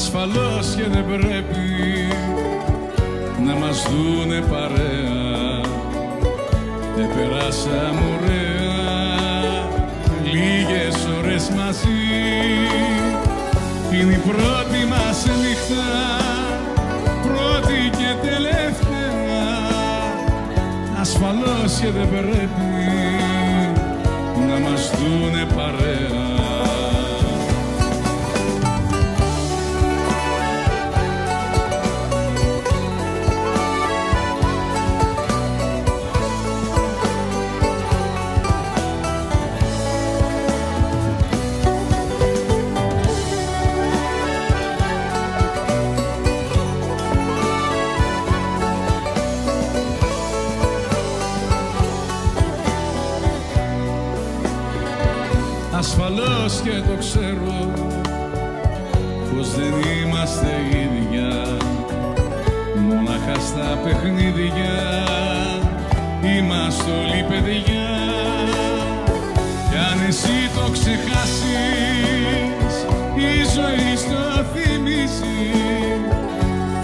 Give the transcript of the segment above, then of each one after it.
Ασφαλώς και δεν πρέπει να μας δούνε παρέα. Επεράσαμε ωραία λίγες ώρες μαζί. Είναι η πρώτη μας νύχτα, πρώτη και τελευταία. Ασφαλώς και δεν πρέπει να μας δούνε παρέα Ασφαλώς και το ξέρω πως δεν είμαστε ίδια. Μόναχα στα παιχνίδια είμαστε όλοι παιδιά. Κι αν εσύ το ξεχάσεις η ζωή στο θυμίζει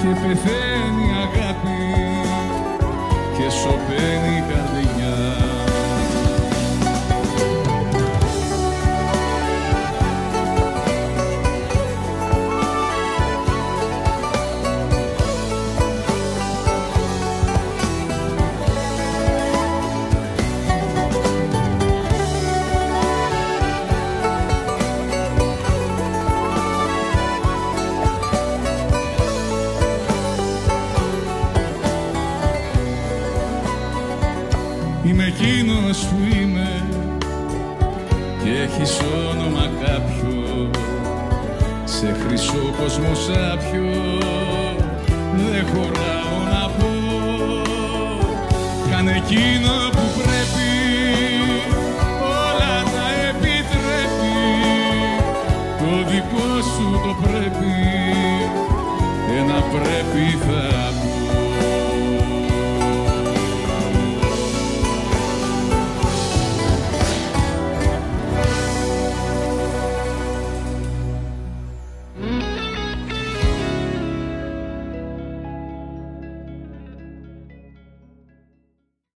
και πεθαίνει η αγάπη και σωπαίνει Είμαι εκείνος που είμαι και έχεις όνομα κάποιο. Σε χρυσό κόσμο σάπιο δεν χωράω να πω. Κάνε εκείνο που πρέπει όλα τα επιτρέπει. Το δικό σου το πρέπει ένα πρέπει θα